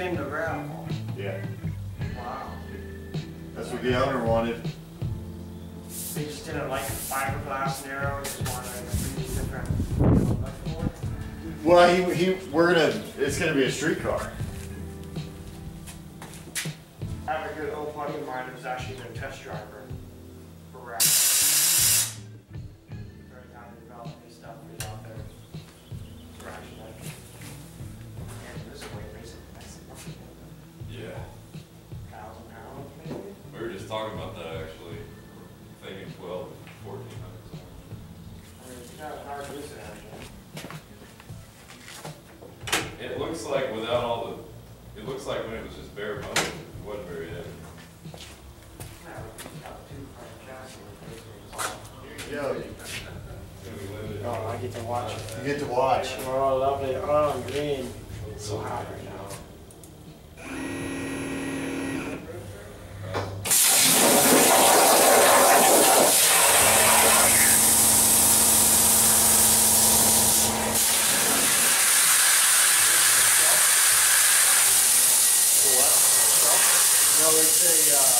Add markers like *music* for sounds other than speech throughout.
reskinned the radical? yeah. Wow. That's what the owner wanted. They just didn't like fiberglass narrow, just wanted a different, you know, electrical? Well, he, he, we're gonna, it's gonna be a street car. I have a good old buddy of mine who's actually been a test driver talking about that actually, thinking twelve, fourteen hundred. I mean, it's not hard to listen. It looks like without all the, it looks like when it was just bare bones, it wasn't very heavy. Yeah, it's got two front chassis, basically. Here you go. It's gonna be limited. Oh, I get to watch. You get to watch. Oh, lovely. Oh, I'm green. It's so hot right now. No, it's a, uh,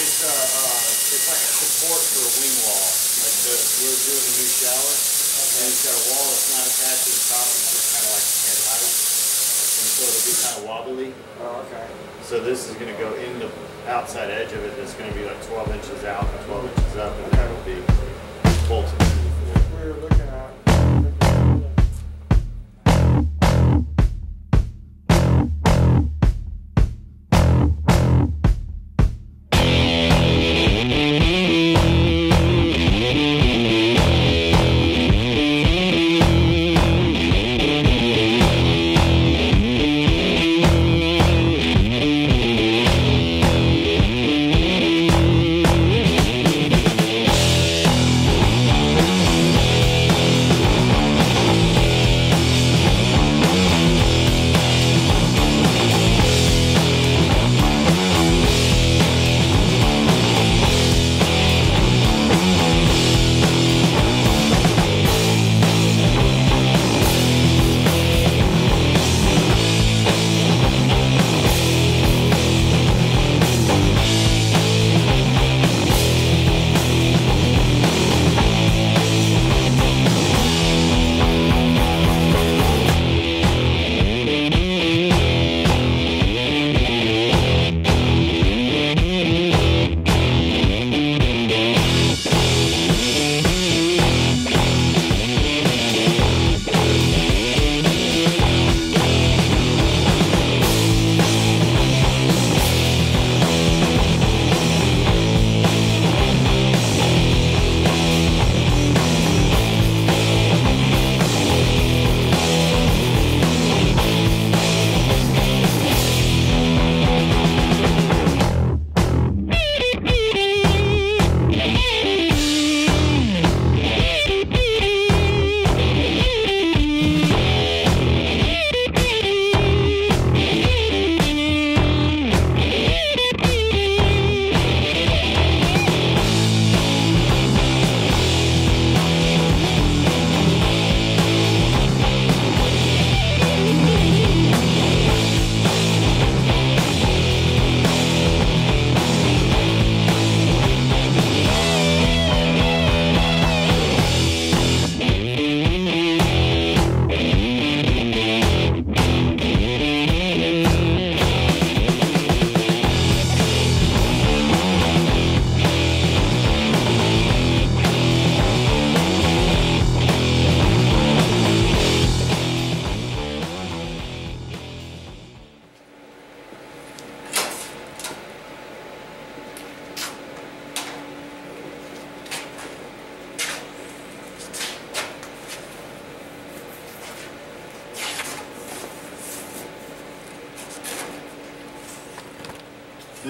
it's a, uh, it's like a support for a wing wall. Like the, we're doing a new shower. And it's got a wall that's not attached to the top, it's just kind of like at height. And so it'll be kind of wobbly. Oh, okay. So this is gonna go in the outside edge of it, it's gonna be like twelve inches out and twelve inches up, and then it'll be bolted to. We were looking at.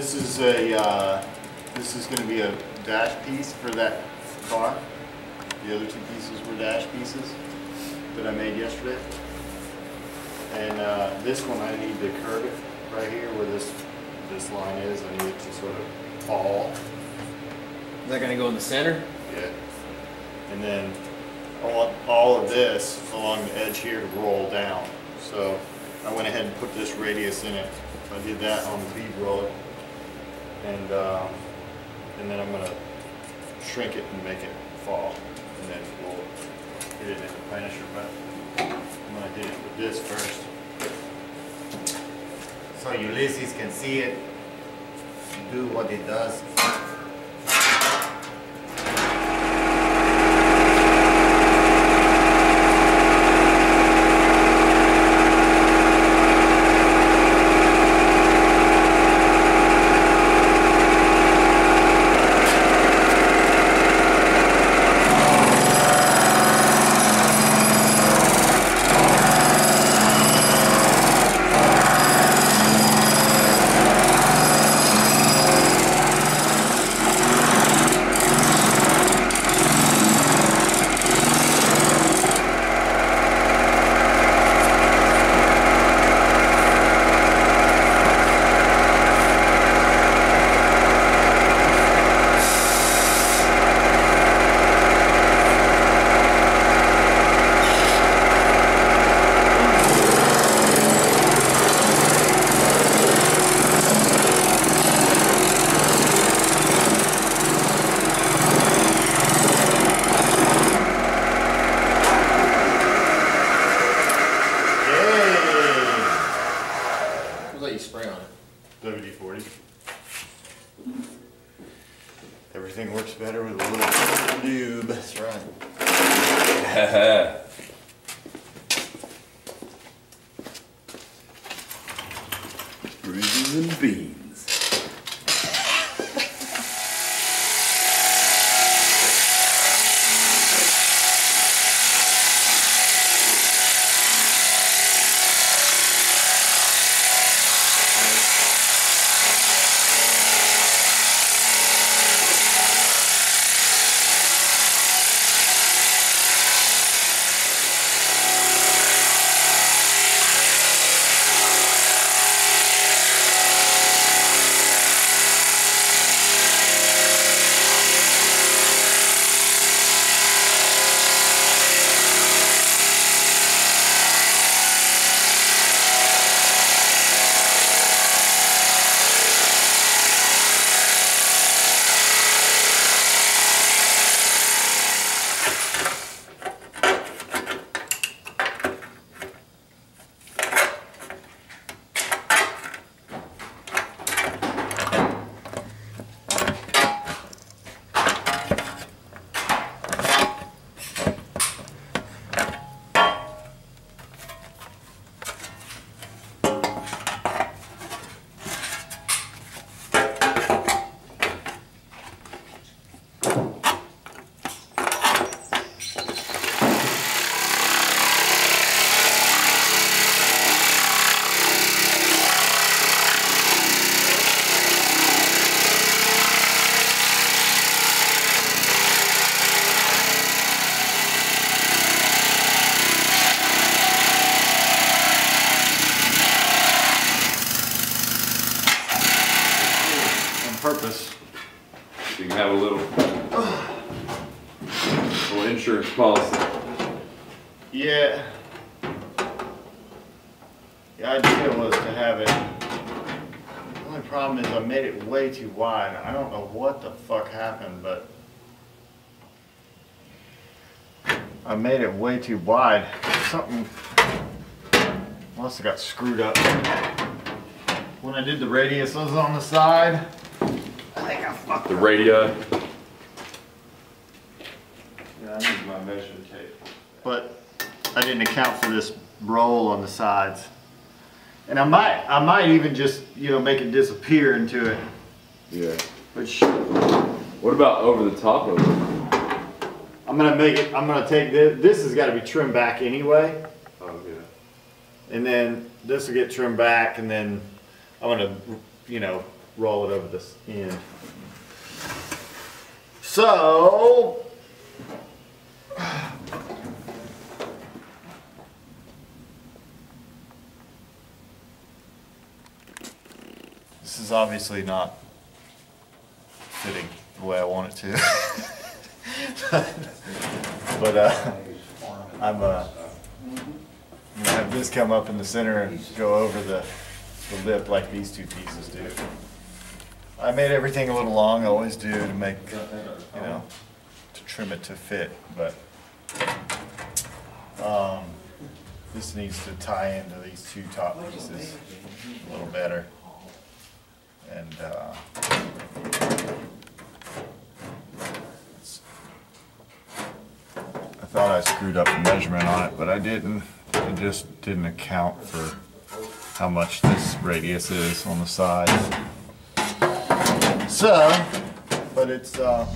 This is a, uh, this is gonna be a dash piece for that car. The other two pieces were dash pieces that I made yesterday. And, uh, this one I need to curve it right here where this, this line is. I need it to sort of fall. Is that gonna go in the center? Yeah. And then I want all of this along the edge here to roll down. So I went ahead and put this radius in it. I did that on the bead roller. And, um, and then I'm gonna shrink it and make it fall. And then we'll hit it in the finisher, but I'm gonna hit it with this first. So Ulysses can see it, do what it does. है The idea was to have it, the only problem is I made it way too wide. I don't know what the fuck happened, but I made it way too wide. Something must have got screwed up. When I did the radiuses on the side, I think I fucked The radio. Yeah, I need my measuring tape. But I didn't account for this roll on the sides. And I might, I might even just, you know, make it disappear into it, Yeah. which What about over the top of it? I'm gonna make it, I'm gonna take this, this has gotta be trimmed back anyway. Oh, yeah. And then this will get trimmed back and then I'm gonna, you know, roll it over this end. So. Is obviously not fitting the way I want it to. *laughs* But, uh, I'm, uh, I'm gonna have this come up in the center and go over the, the lip like these two pieces do. I made everything a little long, I always do to make, you know, to trim it to fit, but, um, this needs to tie into these two top pieces a little better. And, uh, I thought I screwed up the measurement on it, but I didn't. It just didn't account for how much this radius is on the side. So, but it's, uh,